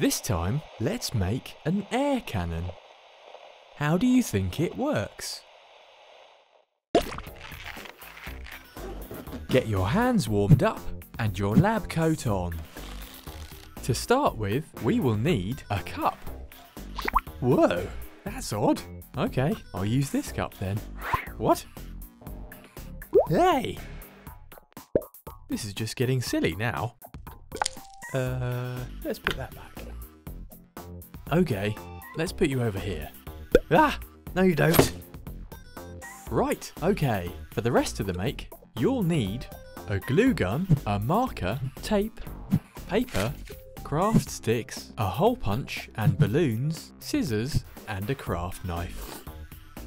This time, let's make an air cannon. How do you think it works? Get your hands warmed up and your lab coat on. To start with, we will need a cup. Whoa, that's odd. Okay, I'll use this cup then. What? Hey! This is just getting silly now. Uh, let's put that back. Okay, let's put you over here. Ah! No you don't. Right, okay. For the rest of the make, you'll need a glue gun, a marker, tape, paper, craft sticks, a hole punch and balloons, scissors, and a craft knife.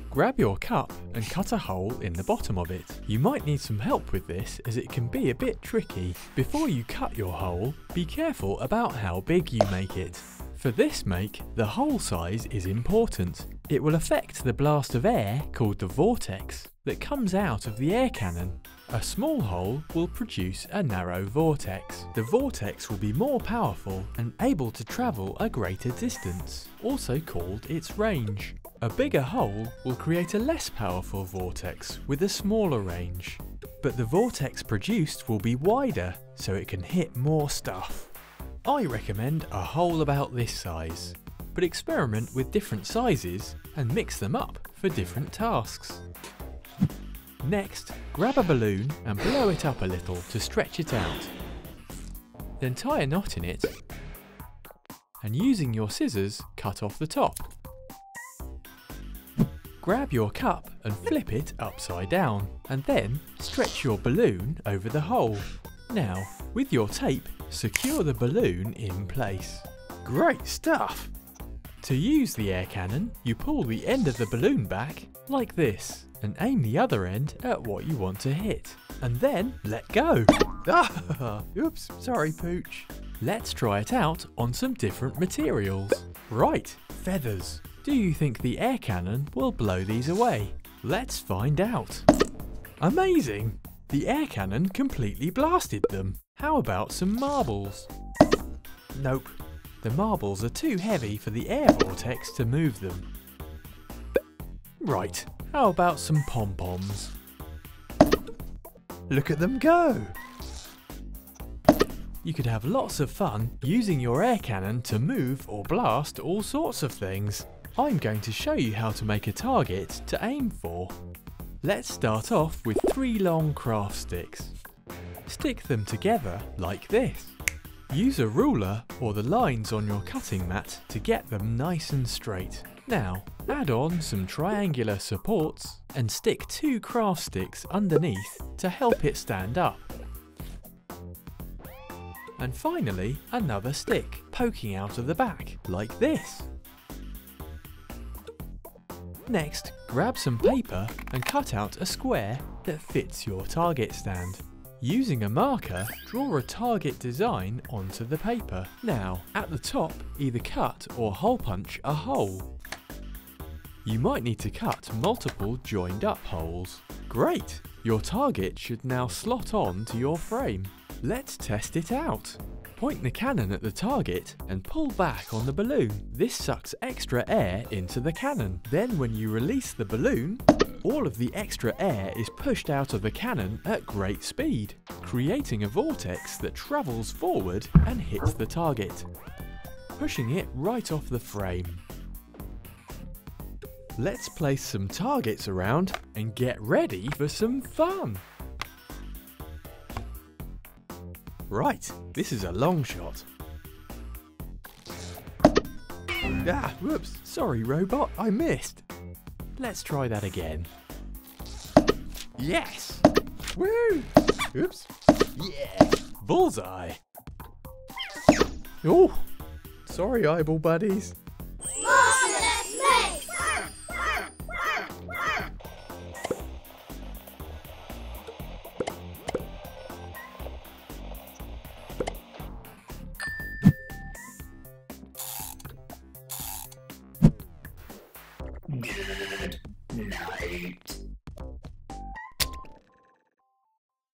Grab your cup and cut a hole in the bottom of it. You might need some help with this as it can be a bit tricky. Before you cut your hole, be careful about how big you make it. For this make, the hole size is important. It will affect the blast of air, called the vortex, that comes out of the air cannon. A small hole will produce a narrow vortex. The vortex will be more powerful and able to travel a greater distance, also called its range. A bigger hole will create a less powerful vortex with a smaller range. But the vortex produced will be wider, so it can hit more stuff. I recommend a hole about this size, but experiment with different sizes and mix them up for different tasks. Next, grab a balloon and blow it up a little to stretch it out. Then tie a knot in it and using your scissors cut off the top. Grab your cup and flip it upside down and then stretch your balloon over the hole. Now, with your tape, secure the balloon in place. Great stuff! To use the air cannon, you pull the end of the balloon back like this and aim the other end at what you want to hit. And then let go. Ah, oops, sorry Pooch. Let's try it out on some different materials. Right, feathers. Do you think the air cannon will blow these away? Let's find out. Amazing! The air cannon completely blasted them. How about some marbles? Nope. The marbles are too heavy for the air vortex to move them. Right, how about some pom-poms? Look at them go! You could have lots of fun using your air cannon to move or blast all sorts of things. I'm going to show you how to make a target to aim for. Let's start off with three long craft sticks. Stick them together like this. Use a ruler or the lines on your cutting mat to get them nice and straight. Now, add on some triangular supports and stick two craft sticks underneath to help it stand up. And finally, another stick poking out of the back, like this. Next, grab some paper and cut out a square that fits your target stand. Using a marker, draw a target design onto the paper. Now, at the top, either cut or hole punch a hole. You might need to cut multiple joined up holes. Great! Your target should now slot on to your frame. Let's test it out. Point the cannon at the target and pull back on the balloon. This sucks extra air into the cannon. Then when you release the balloon, all of the extra air is pushed out of the cannon at great speed, creating a vortex that travels forward and hits the target, pushing it right off the frame. Let's place some targets around and get ready for some fun. Right, this is a long shot. Ah, whoops, sorry robot, I missed. Let's try that again. Yes! Woo! Oops. Yeah! Bullseye! Oh! Sorry, eyeball buddies.